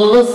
olmamız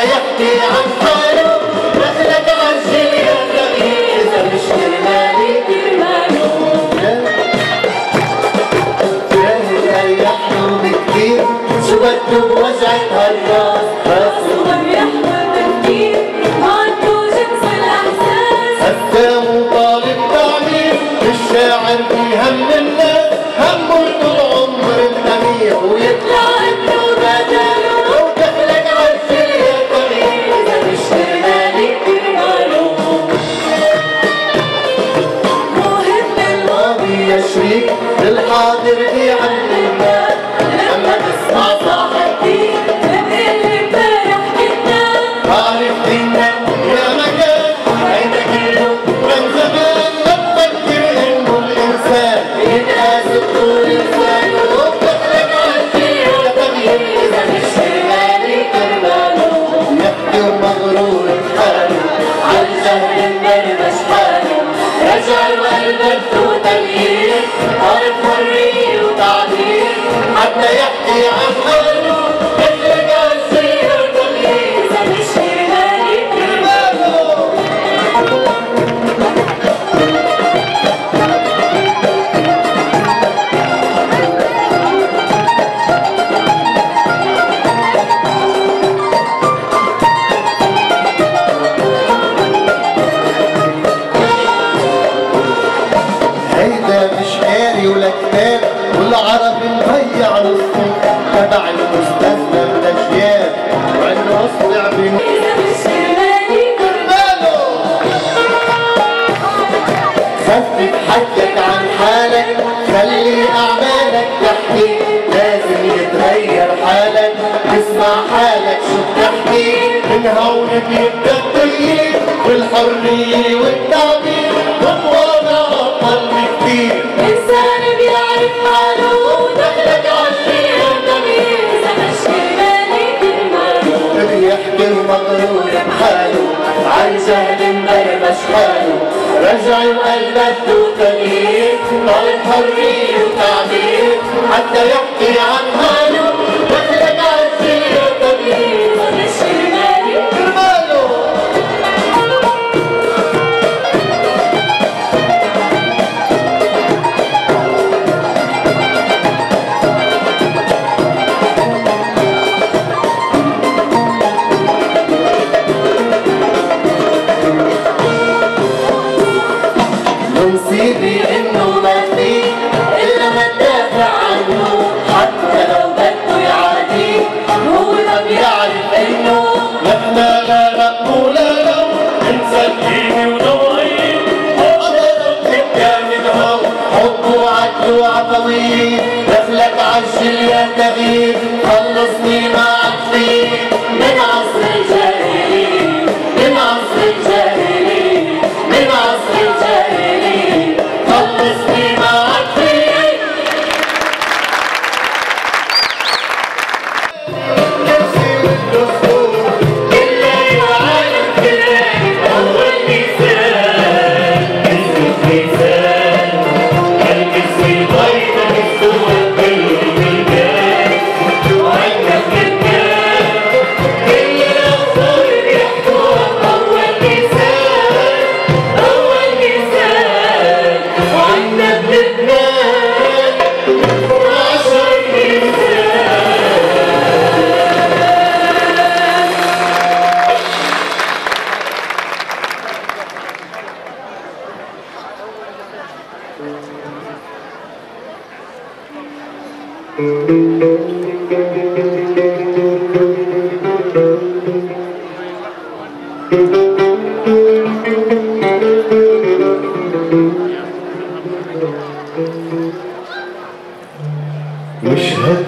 حتى للحاضر بيعلمنا لما عن حالك خلي أعمالك تحكي. لازم يتغير حالك. اسمع حالك شو بتحكي. من هون بيبدأ التغيير والحرية والتعب عن جهل بل مشغل. رجع قلب الذوق طالب حريه وتعبير حتى يحكي عن نور Amen.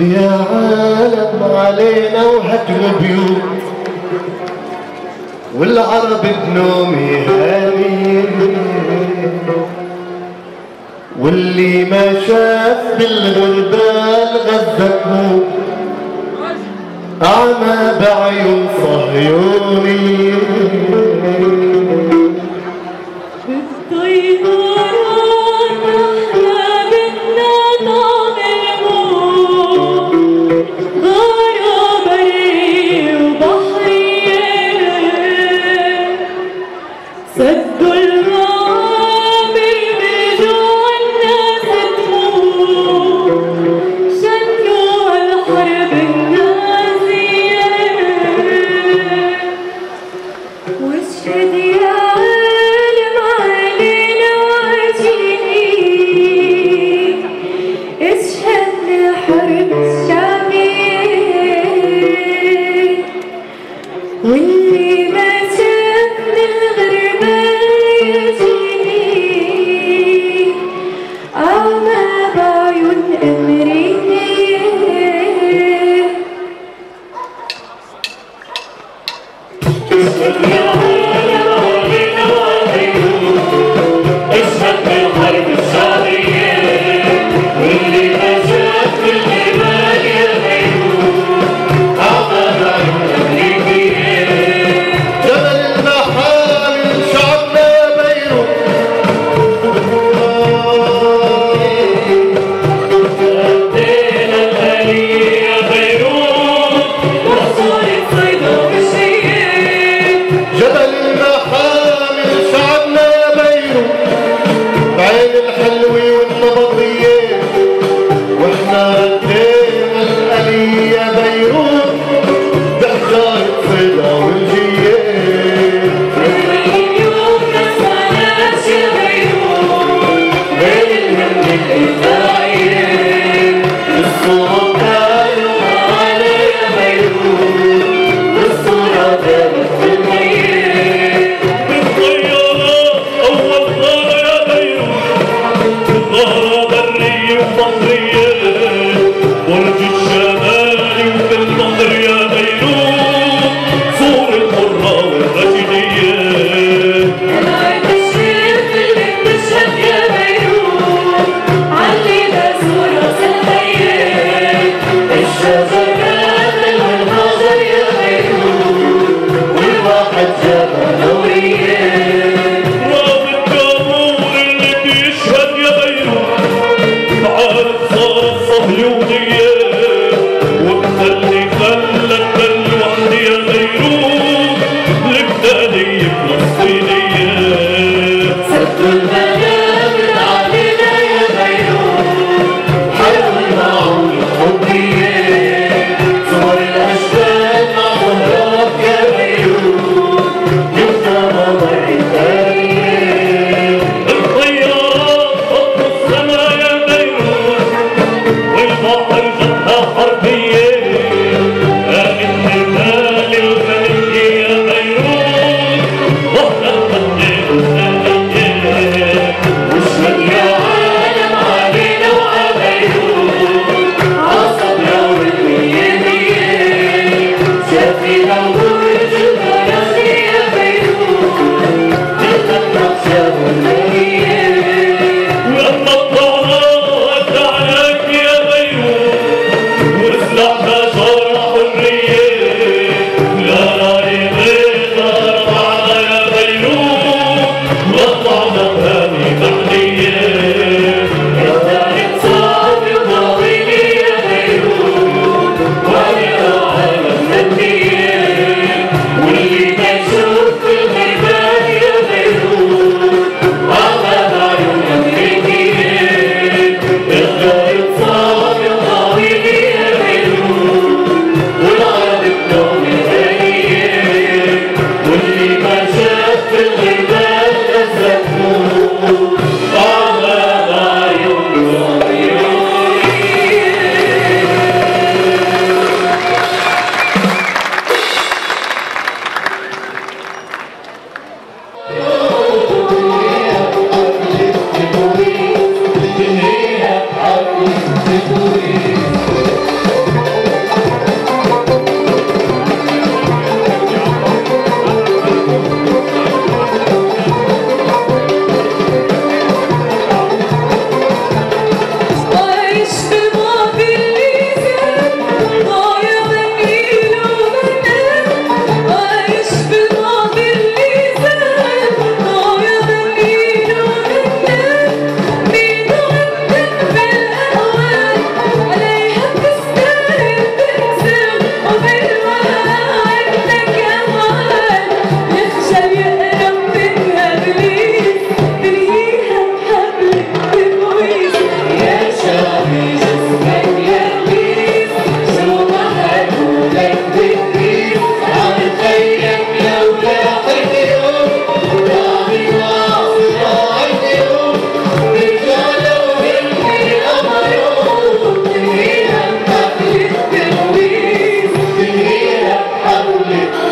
يا عالم علينا وهالبيوت والعرب بنومي هالين واللي ما شاف بالغربة تموت. أعمى بعيون صهيوني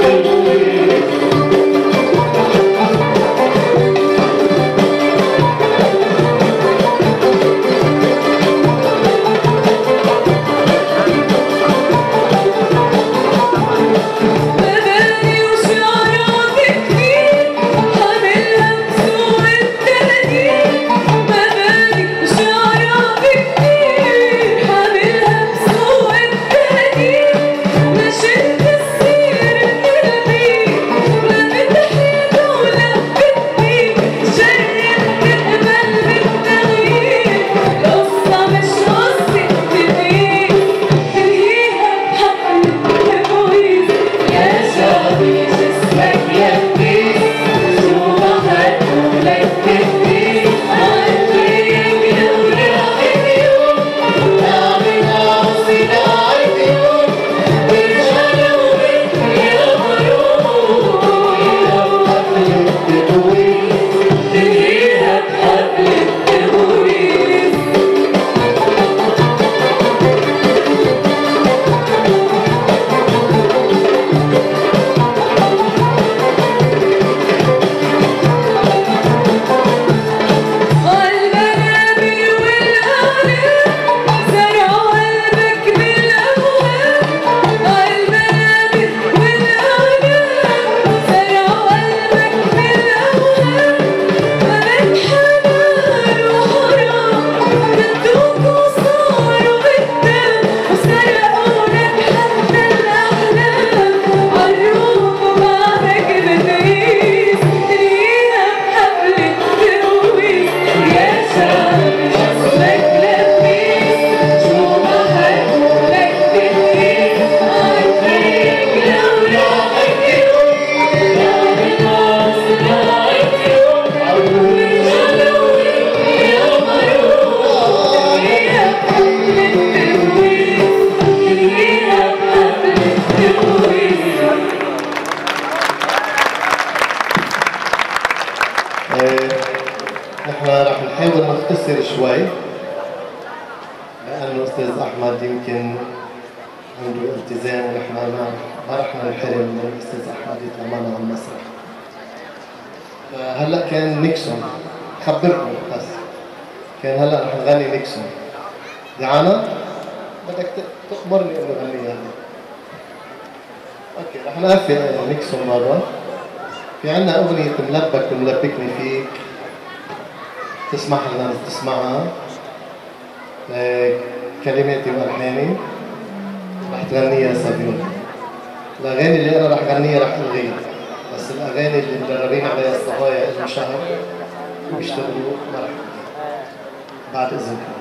aleluia. عنده التزام ما رح ننحرم من الأستاذ أحمد معنا على المسرح. هلا كان نيكسون. خبركم بس. كان هلا رح نغني نيكسون. دعانا؟ بدك ت- تأمرني إنه غنيها هذه okay رح نقفل نيكسون مرة. في عنا أغنية ملبك وملبكني فيك. تسمح لنا تسمعها آه، كلماتي وألحاني رح تغنيها سافيون الأغاني اللي أنا رح غنيها رح ألغيها بس الأغاني اللي مدربين عليها الصبايا إلهم شهر بيشتغلوا ما ألغيها. بعد إذنكم.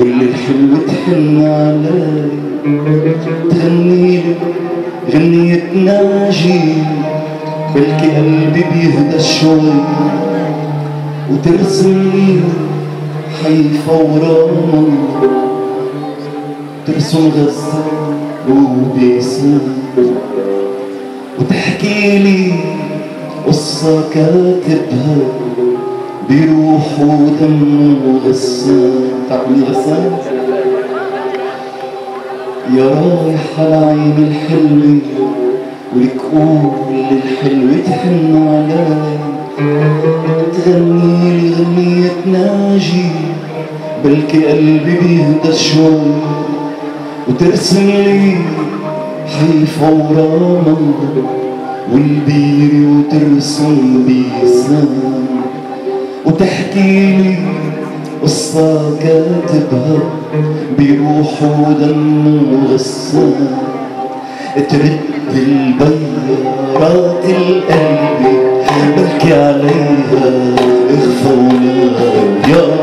واللي الحلو تحن علي تغني لي غنية ناجي بلكي قلبي بيهدى شوي. وترسم لي حيفا ورام ترسم غزة وبيسان وتحكي لي قصة كاتبها بروح ودم وغسان. مين غسان؟ يا رايح على عين الحلوة ولك قول للحلوة تحن علي تغني لي غنية ناجي بلكي قلبي بيهدى شوي. وترسم لي حيفا ورام والبيري وترسم بيسان. وتحكي لي قصة كاتبها بروح ودم وغسان ترد البيارات القلب بحكي عليها اخفى ولا يا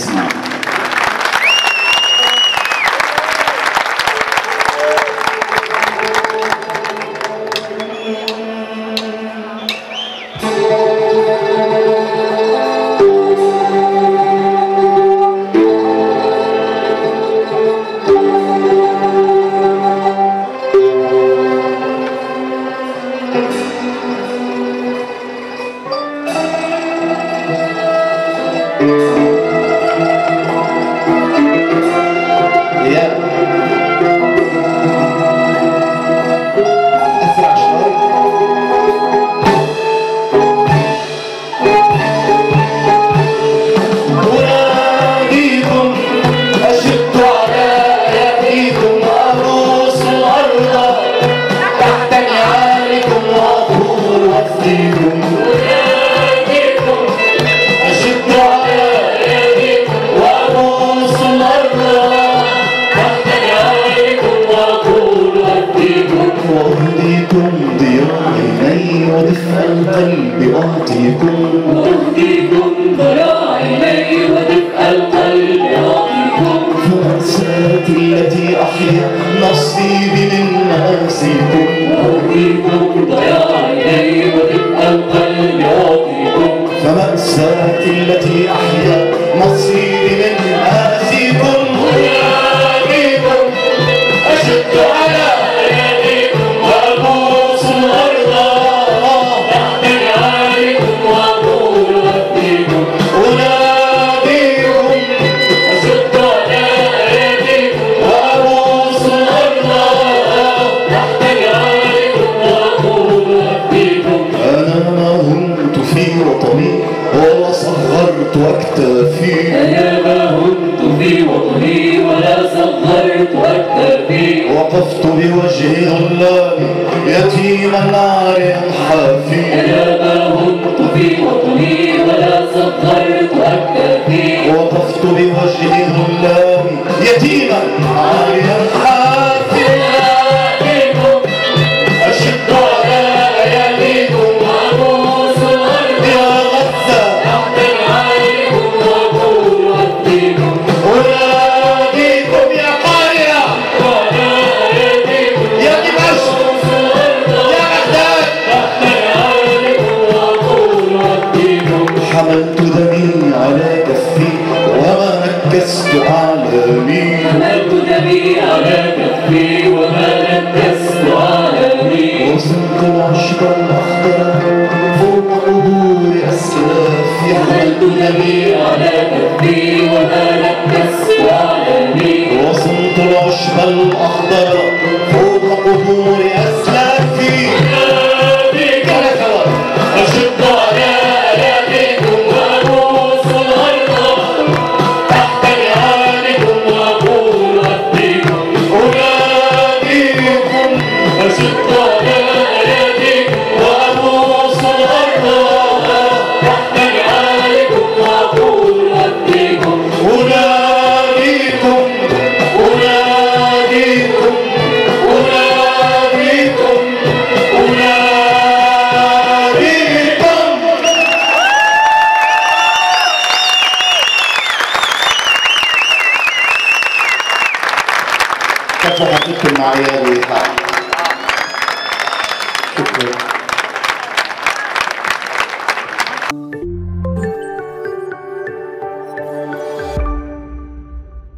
Thanks.